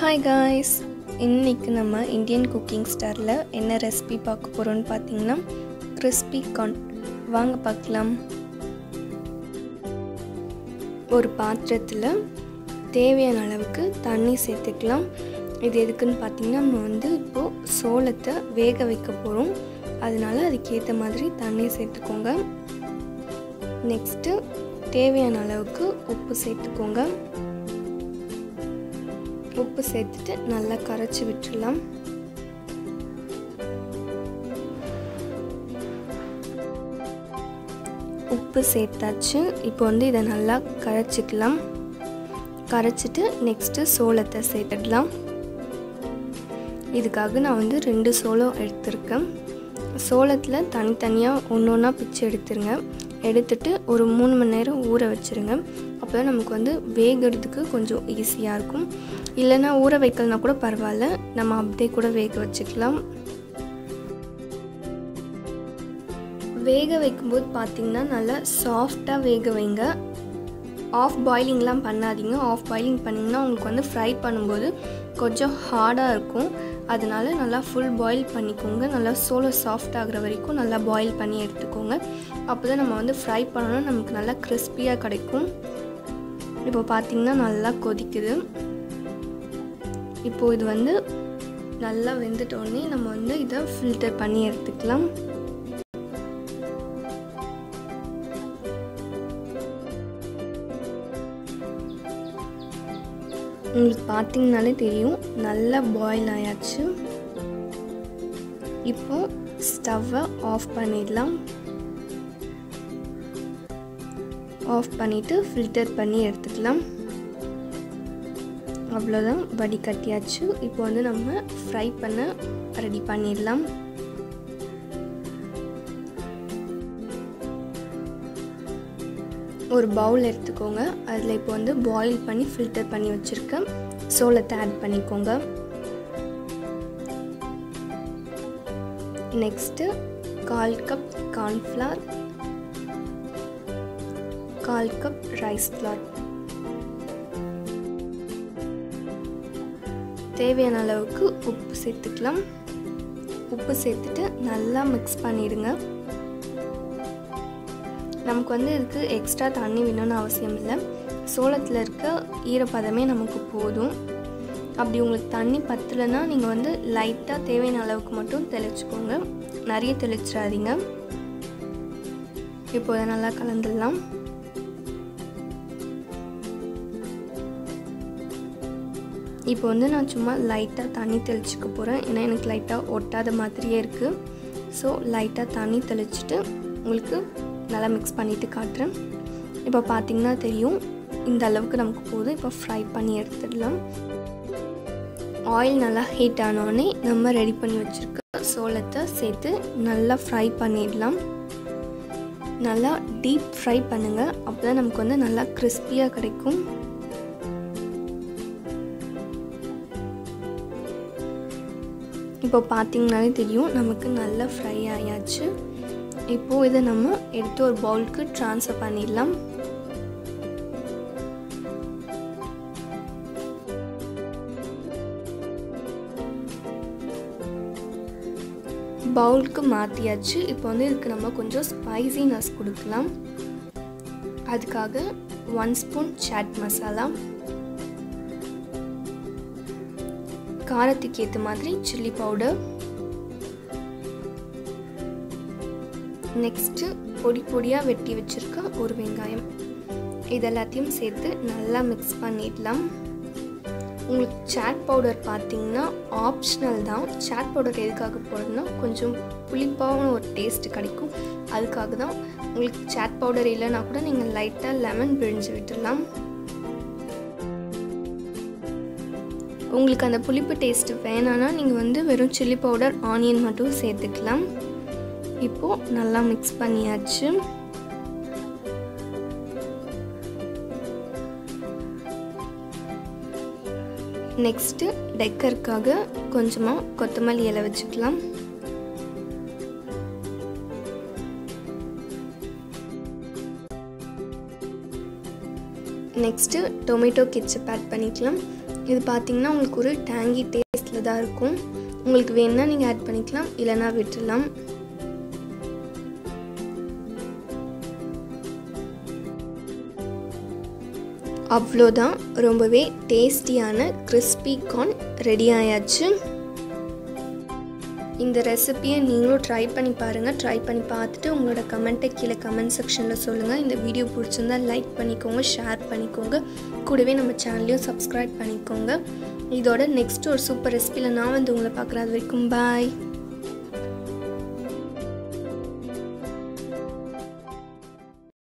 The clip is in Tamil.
ஹாய் காய்ஸ் இன்றைக்கு நம்ம இந்தியன் குக்கிங் ஸ்டாரில் என்ன ரெசிபி பார்க்க போகிறோன்னு பார்த்தீங்கன்னா கிறிஸ்பி கார்ன் வாங்க பார்க்கலாம். ஒரு பாத்திரத்தில் தேவையான அளவுக்கு தண்ணி சேர்த்துக்கலாம். இது எதுக்குன்னு பார்த்தீங்கன்னா நம்ம வந்து இப்போது சோளத்தை வேக வைக்க போகிறோம் அதனால அதுக்கேற்ற மாதிரி தண்ணி சேர்த்துக்கோங்க. நெக்ஸ்ட்டு தேவையான அளவுக்கு உப்பு சேர்த்துக்கோங்க. உப்பு சேர்த்துட்டு நல்லா கரைச்சி விட்டுடலாம். உப்பு சேர்த்தாச்சு. இப்போ வந்து இதை நல்லா கரைச்சிக்கலாம். கரைச்சிட்டு நெக்ஸ்ட்டு சோளத்தை சேர்த்துடலாம். இதுக்காக நான் வந்து ரெண்டு சோளம் எடுத்திருக்கேன். சோளத்தில் தனித்தனியாக ஒன்று ஒன்றா பிச்சு எடுத்துருங்க. எடுத்துட்டு ஒரு மூணு மணி நேரம் ஊற வச்சுருங்க. அப்போ நமக்கு வந்து வேகிறதுக்கு கொஞ்சம் ஈஸியாக இருக்கும். இல்லைன்னா ஊற வைக்கலனா கூட பரவாயில்ல. நம்ம அப்படியே கூட வேக வச்சுக்கலாம். வேக வைக்கும்போது பார்த்திங்கன்னா நல்லா சாஃப்டாக வேக வைங்க. ஆஃப் பாயிலிங்லாம் பண்ணாதீங்க. ஆஃப் பாயிலிங் பண்ணிங்கன்னா உங்களுக்கு வந்து ஃப்ரை பண்ணும்போது கொஞ்சம் ஹார்டாக இருக்கும். அதனால நல்லா ஃபுல் பாயில் பண்ணிக்கோங்க. நல்லா சோளம் சாஃப்ட் ஆகிற வரைக்கும் நல்லா பாயில் பண்ணி எடுத்துக்கோங்க. அப்போ தான் நம்ம வந்து ஃப்ரை பண்ணோன்னா நமக்கு நல்லா கிறிஸ்பியாக கிடைக்கும். இப்போ பார்த்திங்கன்னா நல்லா கொதிக்குது. இப்போது இது வந்து நல்லா வெந்துட்டோடனே நம்ம வந்து இதை ஃபில்டர் பண்ணி எடுத்துக்கலாம். உங்களுக்கு பார்த்தீங்கனாலே தெரியும் நல்லா பாயில் ஆயாச்சு. இப்போ ஸ்டவ்வை ஆஃப் பண்ணிடலாம். ஆஃப் பண்ணிவிட்டு ஃபில்டர் பண்ணி எடுத்துக்கலாம். அவ்வளோதான் வடி கட்டியாச்சு. இப்போ வந்து நம்ம ஃப்ரை பண்ண ரெடி பண்ணிடலாம். ஒரு பவுல் எடுத்துக்கோங்க. அதில் இப்போ வந்து பாயில் பண்ணி ஃபில்டர் பண்ணி வச்சுருக்கேன். சோளத்தை ஆட் பண்ணிக்கோங்க. நெக்ஸ்ட்டு கால் கப் கார்ன்ஃப்ளவர் கால் கப் ரைஸ் பிளாட். தேவையான அளவுக்கு உப்பு சேர்த்துக்கலாம். உப்பு சேர்த்துட்டு நல்லா மிக்ஸ் பண்ணிடுங்க. நமக்கு வந்து இதுக்கு எக்ஸ்ட்ரா தண்ணி வேணும்னு அவசியம் இல்லை. சோளத்தில் இருக்க ஈரப்பதமே நமக்கு போதும். அப்படி உங்களுக்கு தண்ணி பத்தலைன்னா நீங்கள் வந்து லைட்டாக தேவையான அளவுக்கு மட்டும் தெளிச்சுக்கோங்க. நிறைய தெளிச்சிடாதீங்க. இப்போ இதை நல்லா கலந்துடலாம். இப்போ வந்து நான் சும்மா லைட்டாக தண்ணி தெளிச்சுக்க போகிறேன் ஏன்னா எனக்கு லைட்டாக ஒட்டாத மாதிரியே இருக்குது ஸோ லைட்டாக தண்ணி தெளிச்சுட்டு உங்களுக்கு நல்லா மிக்ஸ் பண்ணிவிட்டு காட்டுறேன். இப்போ பார்த்திங்கன்னா தெரியும். இந்த அளவுக்கு நமக்கு போதும். இப்போ ஃப்ரை பண்ணி எடுத்துடலாம். ஆயில் நல்லா ஹீட் ஆனோடனே நம்ம ரெடி பண்ணி வச்சுருக்க சோளத்தை சேர்த்து நல்லா ஃப்ரை பண்ணிடலாம். நல்லா டீப் ஃப்ரை பண்ணுங்கள் அப்போ தான் நமக்கு வந்து நல்லா கிறிஸ்பியாக கிடைக்கும். இப்போ பார்த்திங்கனாலே தெரியும் நமக்கு நல்லா ஃப்ரை ஆயாச்சு. இப்போது இதை நம்ம எடுத்து ஒரு பவுலுக்கு ட்ரான்ஸ்ஃபர் பண்ணிடலாம். பவுலுக்கு மாற்றியாச்சு இப்போ வந்து இதுக்கு நம்ம கொஞ்சம் ஸ்பைசினஸ் கொடுக்கலாம். அதுக்காக ஒன் ஸ்பூன் சாட் மசாலா காரத்துக்கு ஏற்ற மாதிரி சில்லி பவுடர் நெக்ஸ்ட்டு பொடி பொடியாக வெட்டி வச்சுருக்க ஒரு வெங்காயம். இது எல்லாத்தையும் சேர்த்து நல்லா மிக்ஸ் பண்ணிடலாம். உங்களுக்கு சாட் பவுடர் பார்த்தீங்கன்னா ஆப்ஷனல் தான். சாட் பவுடர் எதுக்காக போடணும்னா கொஞ்சம் புளிப்பாக ஒரு டேஸ்ட் கிடைக்கும். அதுக்காக தான். உங்களுக்கு சாட் பவுடர் இல்லைனா கூட நீங்கள் லைட்டாக லெமன் பிழிஞ்சு விட்டுடலாம். உங்களுக்கு அந்த புளிப்பு டேஸ்ட்டு வேணான்னா நீங்கள் வந்து வெறும் சில்லி பவுடர் ஆனியன் மட்டும் சேர்த்துக்கலாம். இப்போது நல்லா மிக்ஸ் பண்ணியாச்சு. நெக்ஸ்ட்டு டெக்கருக்காக கொஞ்சமாக கொத்தமல்லி இலை வச்சுக்கலாம். நெக்ஸ்ட்டு டொமேட்டோ கெச்சப் ஆட் பண்ணிக்கலாம். இது பார்த்திங்கன்னா உங்களுக்கு ஒரு டேங்கி டேஸ்ட்டில் தான் இருக்கும். உங்களுக்கு வேணுன்னா நீங்கள் ஆட் பண்ணிக்கலாம் இல்லைனா விட்டுடலாம் அவ்வளோதான். ரொம்பவே டேஸ்டியான கிறிஸ்பி கார்ன் ரெடி ஆயாச்சு. இந்த ரெசிப்பியை நீங்களும் ட்ரை பண்ணி பாருங்கள் ட்ரை பண்ணி பார்த்துட்டு உங்களோட கமெண்ட்டை கீழே கமெண்ட் செக்ஷனில் சொல்லுங்கள் இந்த வீடியோ பிடிச்சிருந்தா லைக் பண்ணிக்கோங்க ஷேர் பண்ணிக்கோங்க. கூடவே நம்ம சேனலையும் சப்ஸ்கிரைப் பண்ணிக்கோங்க. இதோட நெக்ஸ்ட் ஒரு சூப்பர் ரெசிபியில் நான் வந்து உங்களை பார்க்குறேன் அது வரைக்கும் பாய்